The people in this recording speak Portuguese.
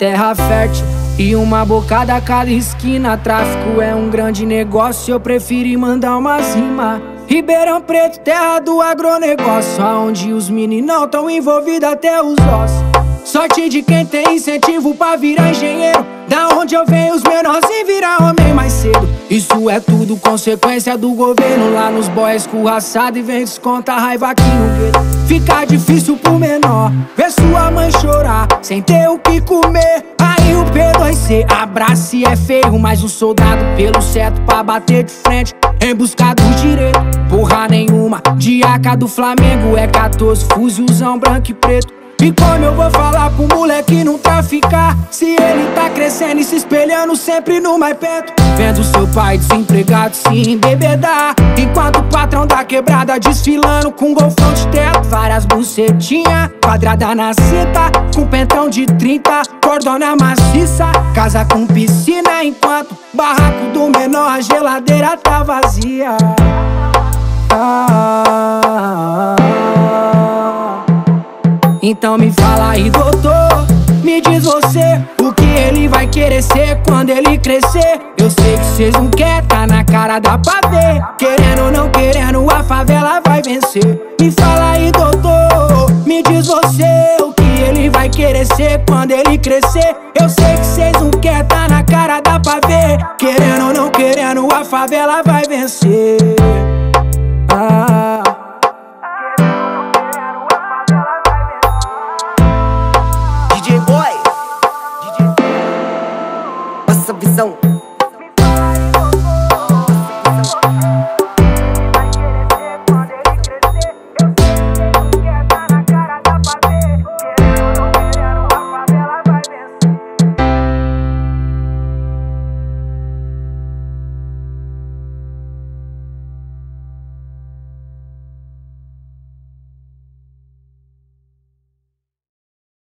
terra fértil e uma bocada a cada esquina. Tráfico é um grande negócio, eu prefiro mandar umas rimas. Ribeirão Preto, terra do agronegócio, onde os meninão tão envolvidos até os ossos. Sorte de quem tem incentivo pra virar engenheiro. Da onde eu venho, os menorzinhos virar homem mais cedo. Isso é tudo consequência do governo. Lá nos boys curraçado e vem desconta a raiva aqui no gueto. Fica difícil pro menor ver sua mãe chorar sem ter o que comer. Aí o P2C abraça é feio, mas um soldado pelo certo pra bater de frente em busca do direito. Porra nenhuma, de AK do Flamengo é 14 fuzilzão branco e preto. E como eu vou falar pro moleque não traficar Se ele tá crescendo e se espelhando sempre no mais perto Vendo seu pai desempregado se embebedar Enquanto o patrão da quebrada desfilando com golfão de teto Várias bucetinhas, quadrada na cinta Com pentão de 30, cordona maciça Casa com piscina enquanto barraco do menor A geladeira tá vazia ah, então me fala aí, doutor. Me diz você o que ele vai querer ser quando ele crescer. Eu sei que cês não quer, tá na cara, dá pra favela vai vencer. Me fala aí doutor, me diz você O que ele vai querer ser quando ele crescer. Eu sei que cês não quer, tá na cara, dá pra ver. Querendo ou não querendo, a favela vai vencer. Ah. DJ Boy. Passa visão.